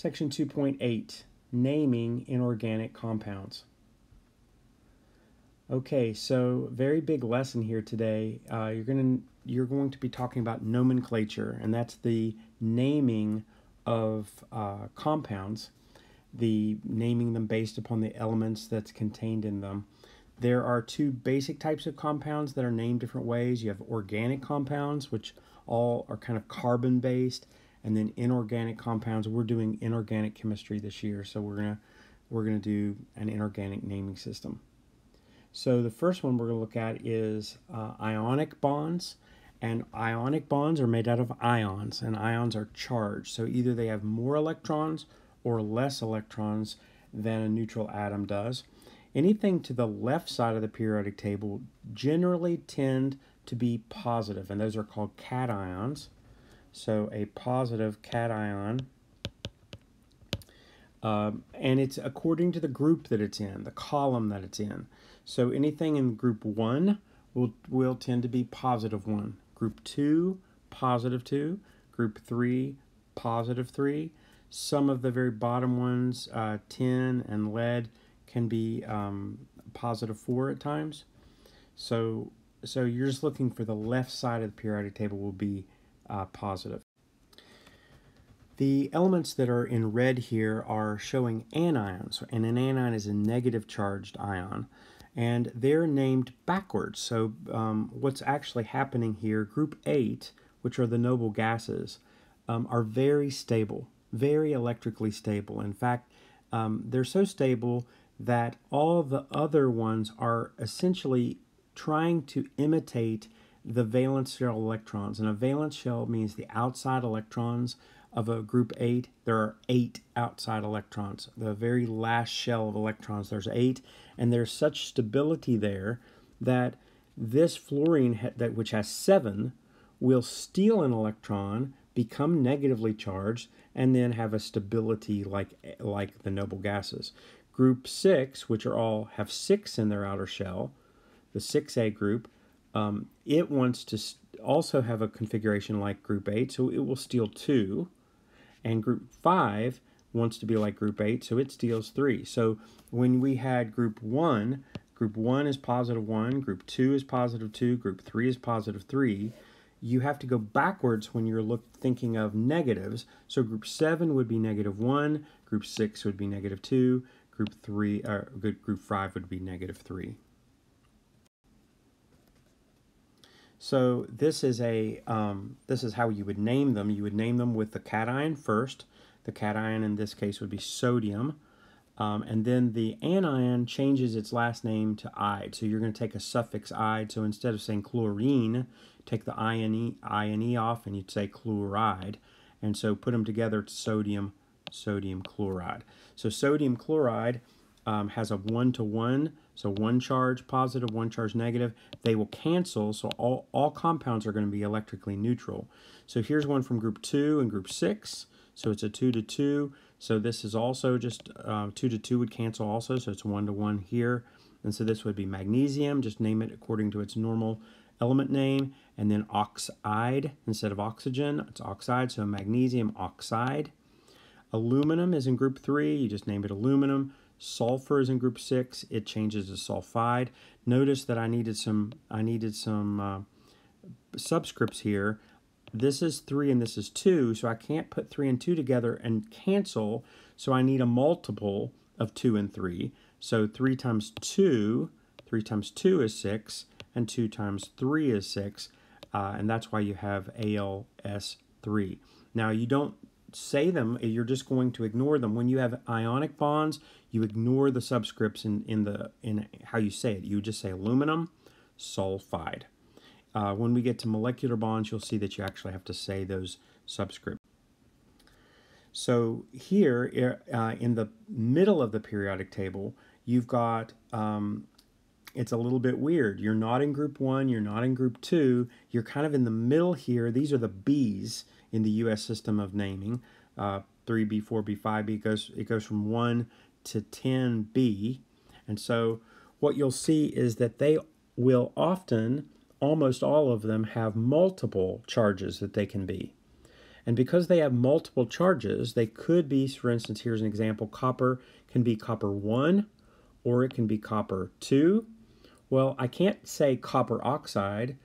Section 2.8, naming inorganic compounds. Okay, so very big lesson here today. Uh, you're going to you're going to be talking about nomenclature, and that's the naming of uh, compounds, the naming them based upon the elements that's contained in them. There are two basic types of compounds that are named different ways. You have organic compounds, which all are kind of carbon based, and then inorganic compounds. We're doing inorganic chemistry this year, so we're gonna we're gonna do an inorganic naming system. So the first one we're gonna look at is uh, ionic bonds, and ionic bonds are made out of ions, and ions are charged. So either they have more electrons or less electrons than a neutral atom does. Anything to the left side of the periodic table generally tend to be positive, and those are called cations. So a positive cation, um, and it's according to the group that it's in, the column that it's in. So anything in group 1 will, will tend to be positive 1. Group 2, positive 2. Group 3, positive 3. Some of the very bottom ones, uh, tin and lead, can be um, positive 4 at times. So, so you're just looking for the left side of the periodic table will be uh, positive. The elements that are in red here are showing anions, and an anion is a negative charged ion, and they're named backwards. So um, what's actually happening here, group 8, which are the noble gases, um, are very stable, very electrically stable. In fact, um, they're so stable that all the other ones are essentially trying to imitate the valence shell electrons. And a valence shell means the outside electrons of a group 8. There are 8 outside electrons. The very last shell of electrons, there's 8. And there's such stability there that this fluorine, that which has 7, will steal an electron, become negatively charged, and then have a stability like, like the noble gases. Group 6, which are all have 6 in their outer shell, the 6A group, um, it wants to also have a configuration like group 8, so it will steal 2. And group 5 wants to be like group 8, so it steals 3. So when we had group 1, group 1 is positive 1, group 2 is positive 2, group 3 is positive 3, you have to go backwards when you're look, thinking of negatives. So group 7 would be negative 1, group 6 would be negative 2, group 3, or group 5 would be negative 3. So this is a um, this is how you would name them. You would name them with the cation first. The cation in this case would be sodium. Um, and then the anion changes its last name to ide. So you're going to take a suffix ide. So instead of saying chlorine, take the ine, ine off and you'd say chloride. And so put them together to sodium, sodium chloride. So sodium chloride um, has a one-to-one, so one charge positive, one charge negative. They will cancel, so all, all compounds are going to be electrically neutral. So here's one from group 2 and group 6, so it's a 2 to 2. So this is also just uh, 2 to 2 would cancel also, so it's 1 to 1 here. And so this would be magnesium, just name it according to its normal element name, and then oxide instead of oxygen, it's oxide, so magnesium oxide. Aluminum is in group 3, you just name it aluminum. Sulfur is in group six. It changes to sulfide. Notice that I needed some I needed some uh, subscripts here. This is three and this is two, so I can't put three and two together and cancel. So I need a multiple of two and three. So three times two, three times two is six, and two times three is six, uh, and that's why you have ALS3. Now you don't say them, you're just going to ignore them. When you have ionic bonds, you ignore the subscripts in, in, the, in how you say it. You just say aluminum sulfide. Uh, when we get to molecular bonds, you'll see that you actually have to say those subscripts. So here uh, in the middle of the periodic table, you've got, um, it's a little bit weird. You're not in group one, you're not in group two, you're kind of in the middle here. These are the B's in the U.S. system of naming. Uh, 3B, 4B, 5B, it goes, it goes from 1 to 10B. And so what you'll see is that they will often, almost all of them, have multiple charges that they can be. And because they have multiple charges, they could be, for instance, here's an example copper can be copper 1 or it can be copper 2. Well, I can't say copper oxide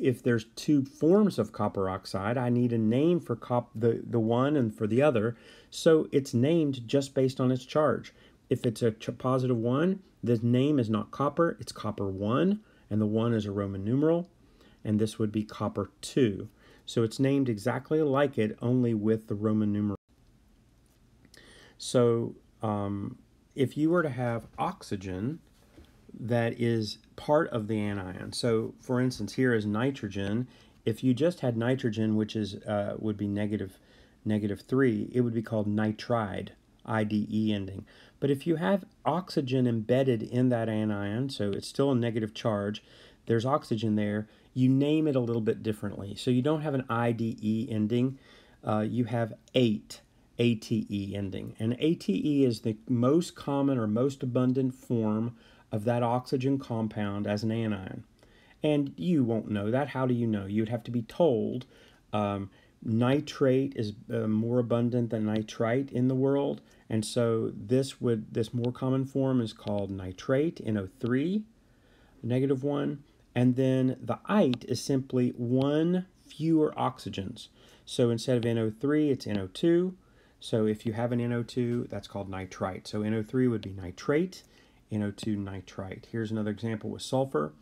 if there's two forms of copper oxide, I need a name for cop the, the one and for the other. So it's named just based on its charge. If it's a positive one, the name is not copper, it's copper one, and the one is a Roman numeral, and this would be copper two. So it's named exactly like it, only with the Roman numeral. So um, if you were to have oxygen, that is part of the anion. So, for instance, here is nitrogen. If you just had nitrogen, which is uh, would be negative, negative three, it would be called nitride, IDE ending. But if you have oxygen embedded in that anion, so it's still a negative charge, there's oxygen there, you name it a little bit differently. So you don't have an IDE ending, uh, you have 8 ATE ending. And ATE is the most common or most abundant form of that oxygen compound as an anion. And you won't know that. How do you know? You'd have to be told um, nitrate is uh, more abundant than nitrite in the world. And so this would this more common form is called nitrate, NO3, negative one. And then the ite is simply one fewer oxygens. So instead of NO3, it's NO2. So if you have an NO2, that's called nitrite. So NO3 would be nitrate, NO2 nitrite. Here's another example with sulfur.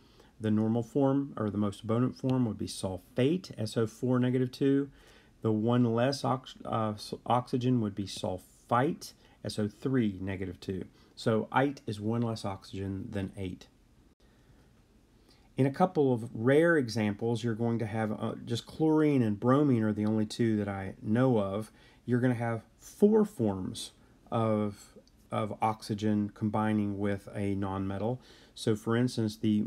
The normal form, or the most abundant form, would be sulfate, SO4 negative 2. The one less ox uh, oxygen would be sulfite, SO3 negative 2. So ite is one less oxygen than ate. In a couple of rare examples, you're going to have uh, just chlorine and bromine are the only two that I know of. You're going to have four forms of of oxygen combining with a nonmetal. So for instance, the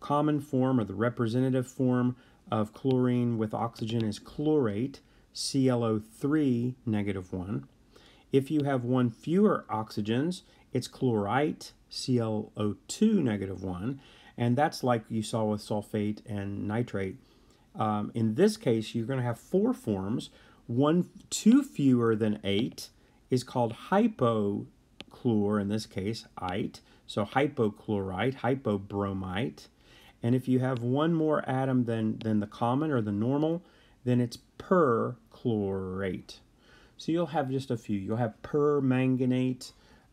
common form or the representative form of chlorine with oxygen is chlorate, ClO3 negative 1. If you have one fewer oxygens, it's chlorite, ClO2 negative 1. And that's like you saw with sulfate and nitrate. Um, in this case, you're going to have four forms. One, two fewer than ate is called hypo chlor, in this case, ite. So hypochlorite, hypobromite. And if you have one more atom than, than the common or the normal, then it's perchlorate. So you'll have just a few. You'll have permanganate,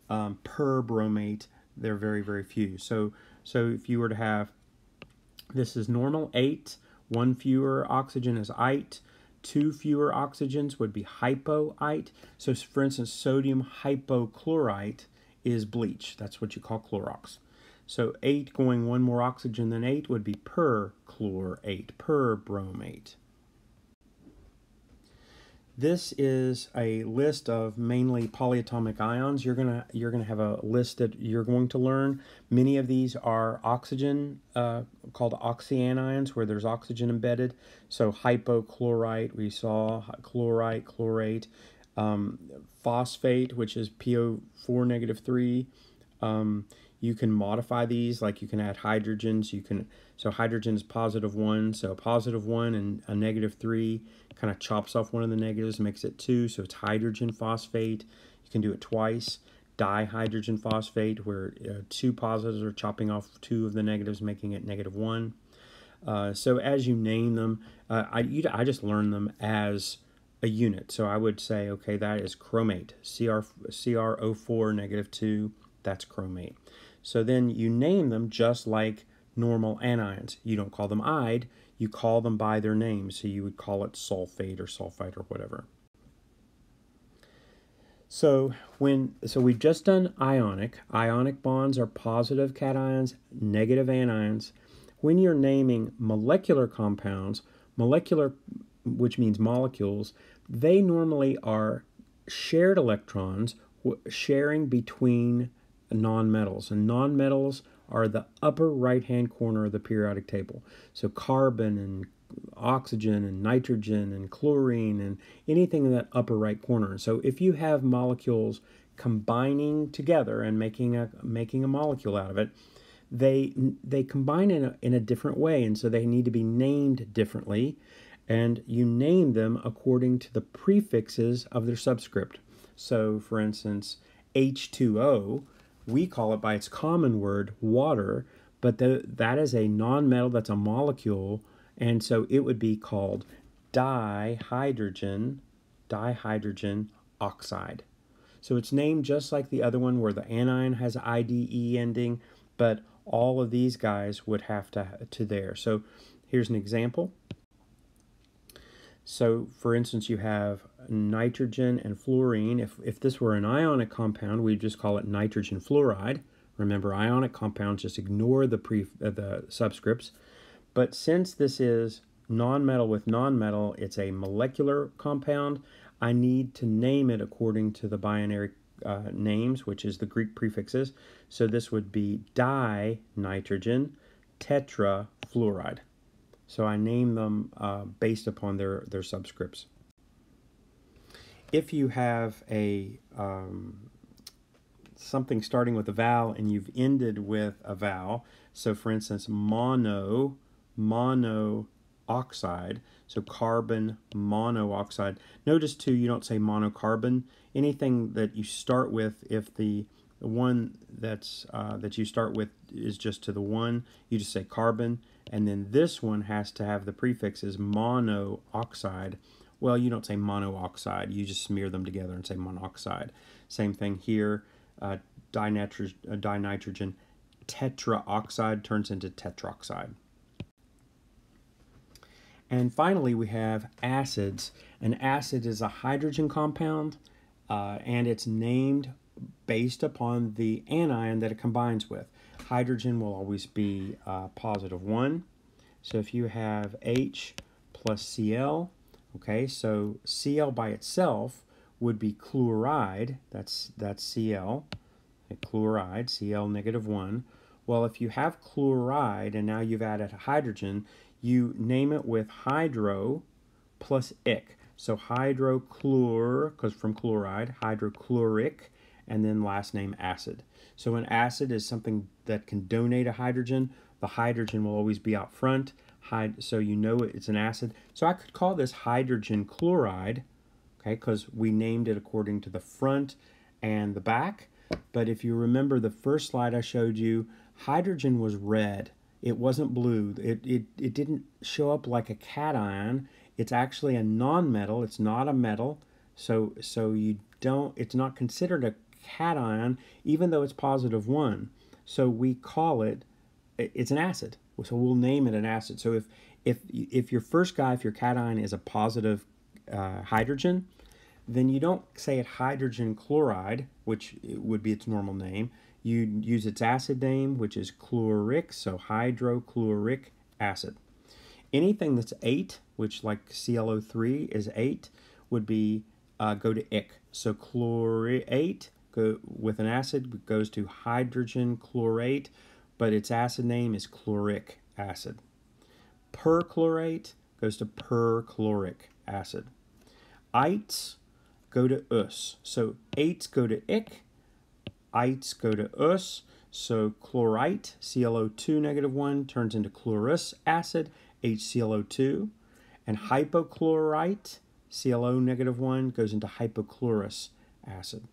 um, perbromate. They're very, very few. So, so if you were to have, this is normal, ate, one fewer oxygen is ite, two fewer oxygens would be hypoite. So for instance, sodium hypochlorite is bleach. That's what you call Clorox. So ate going one more oxygen than ate would be perchlorate, perbromate. This is a list of mainly polyatomic ions. You're gonna you're gonna have a list that you're going to learn. Many of these are oxygen, uh, called oxyanions, where there's oxygen embedded. So hypochlorite, we saw chlorite, chlorate, um, phosphate, which is PO4 negative three. Um, you can modify these, like you can add hydrogens. You can so hydrogen is positive one, so positive one and a negative three kind of chops off one of the negatives, makes it two, so it's hydrogen phosphate. You can do it twice. Dihydrogen phosphate, where uh, two positives are chopping off two of the negatives, making it negative one. Uh, so as you name them, uh, I, you, I just learn them as a unit. So I would say, okay, that is chromate, CR, CrO4 negative 2, that's chromate. So then you name them just like normal anions. You don't call them ide, you call them by their name. So you would call it sulfate or sulfite or whatever. So when so we've just done ionic. Ionic bonds are positive cations, negative anions. When you're naming molecular compounds, molecular which means molecules, they normally are shared electrons sharing between nonmetals. And nonmetals are the upper right hand corner of the periodic table. So carbon and oxygen and nitrogen and chlorine and anything in that upper right corner. So if you have molecules combining together and making a making a molecule out of it, they they combine in a, in a different way and so they need to be named differently and you name them according to the prefixes of their subscript. So, for instance, H2O, we call it by its common word water, but the, that is a nonmetal, that's a molecule, and so it would be called dihydrogen, dihydrogen oxide. So it's named just like the other one where the anion has IDE ending, but all of these guys would have to, to there. So here's an example. So for instance, you have nitrogen and fluorine. If, if this were an ionic compound, we'd just call it nitrogen fluoride. Remember, ionic compounds just ignore the, pre, uh, the subscripts. But since this is nonmetal with nonmetal, it's a molecular compound. I need to name it according to the binary uh, names, which is the Greek prefixes. So this would be dinitrogen tetrafluoride. So I name them uh, based upon their, their subscripts. If you have a um, something starting with a vowel and you've ended with a vowel, so for instance, mono, mono oxide, so carbon monoxide. Notice too, you don't say monocarbon. Anything that you start with, if the one that's uh, that you start with is just to the one, you just say carbon, and then this one has to have the prefixes monoxide. Well, you don't say monoxide, you just smear them together and say monoxide. Same thing here, uh, uh, dinitrogen tetraoxide turns into tetroxide. And finally, we have acids. An acid is a hydrogen compound, uh, and it's named based upon the anion that it combines with. Hydrogen will always be uh, positive 1. So if you have H plus Cl, okay, so Cl by itself would be chloride, that's, that's Cl, chloride, Cl negative 1. Well, if you have chloride and now you've added hydrogen, you name it with hydro plus ic. So hydrochlor, because from chloride, hydrochloric, and then last name acid. So an acid is something that can donate a hydrogen. The hydrogen will always be out front, so you know it's an acid. So I could call this hydrogen chloride, okay, because we named it according to the front and the back. But if you remember the first slide I showed you, hydrogen was red. It wasn't blue. It, it, it didn't show up like a cation. It's actually a nonmetal. It's not a metal. So, so you don't, it's not considered a cation, even though it's positive one. So we call it, it's an acid. So we'll name it an acid. So if, if, if your first guy, if your cation is a positive uh, hydrogen, then you don't say it hydrogen chloride, which would be its normal name you use its acid name, which is chloric, so hydrochloric acid. Anything that's ate, which like ClO3 is ate, would be uh, go to ic. So chlorate go, with an acid goes to hydrogen chlorate, but its acid name is chloric acid. Perchlorate goes to perchloric acid. Ites go to us. So ates go to ic, ites go to us. So chlorite, ClO2 negative 1, turns into chlorous acid, HClO2. And hypochlorite, ClO negative 1, goes into hypochlorous acid.